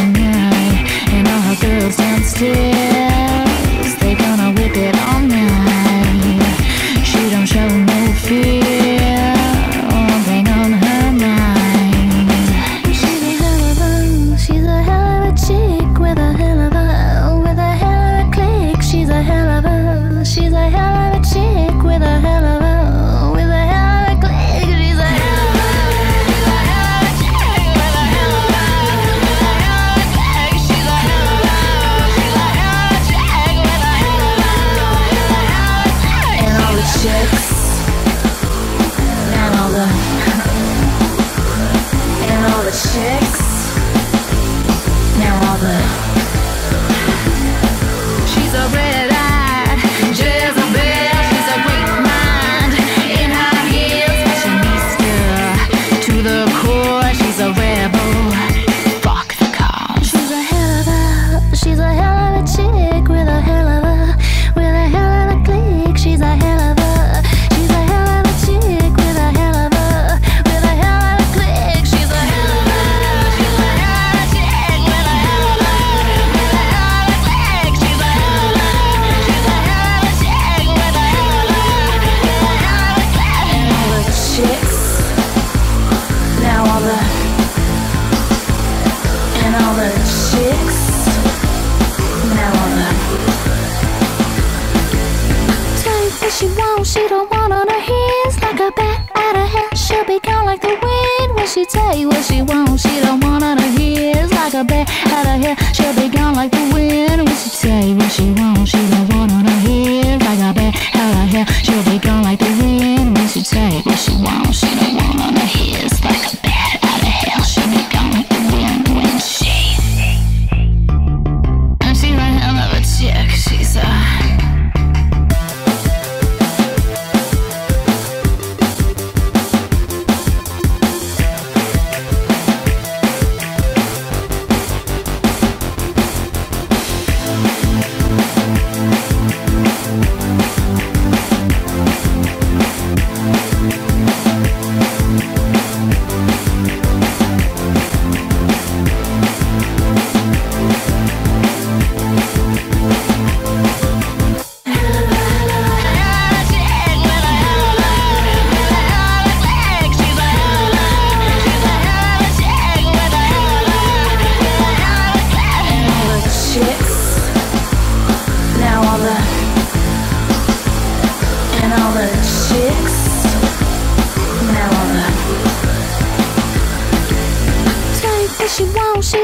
tonight And all her girls downstairs. They gonna whip it all night. She don't show no fear. She don't want on her hands like a bat out of hell. She'll be gone like the wind when she tell you what she wants. She don't want on her hands like a bat out of hell. She'll be gone like the wind when she tell you what she wants. She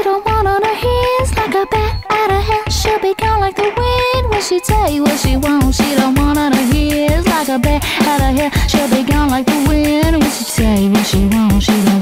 little one on her heels like a bat out of hell. She'll be gone like the wind when she tell you what she wants. She don't want on her heels like a bat out of hell. She'll be gone like the wind when she tell you what she wants. She don't